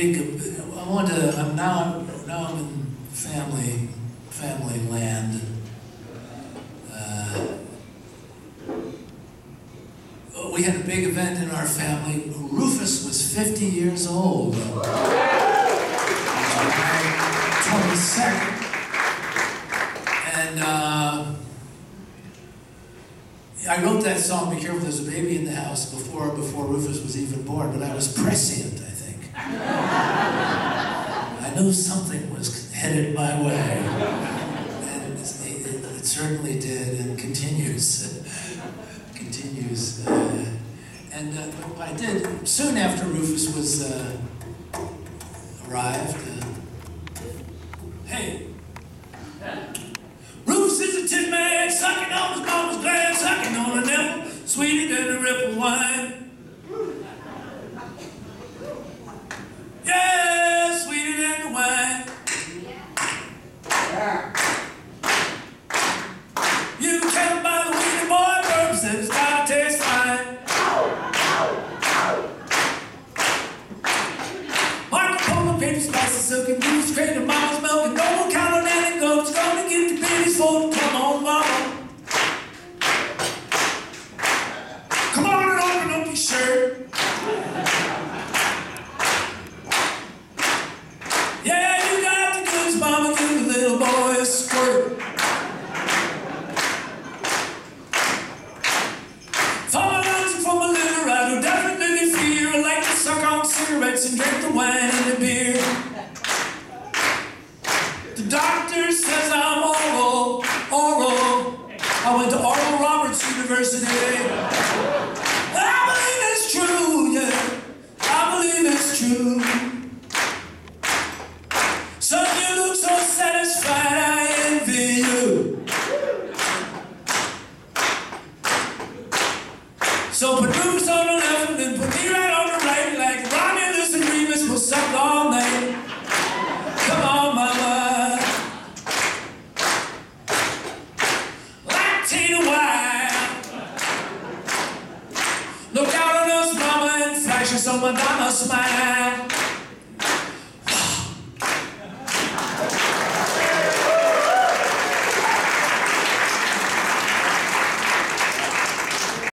I want to. I'm now. Now I'm in family, family land. Uh, we had a big event in our family. Rufus was 50 years old. Uh, 22nd. And uh, I wrote that song, Be Careful There's a Baby in the House, before, before Rufus was even born, but I was prescient, I I knew something was headed my way. And it, it, it certainly did and continues. continues. Uh, and uh, I did, soon after Rufus was uh, arrived, uh, hey, Rufus is a tin man, sucking on his mama's glass, sucking on a nipple, sweeter than a ripple wine. Paper spices, silky boots, straight to mom's milk, and no more count on any goats. Gonna get the babies full. Come on, mama. Come on and open up your shirt. Yeah, you got the goods, mama. Give the little boy a squirt. Cigarettes and drink the wine and the beer. Went to Oral Roberts University. I believe it's true, yeah. I believe it's true. Son, you look so satisfied, I envy you. So put Rufus on the left and put me right on the right, like Romulus and Remus will suck all night. Out on us, mama,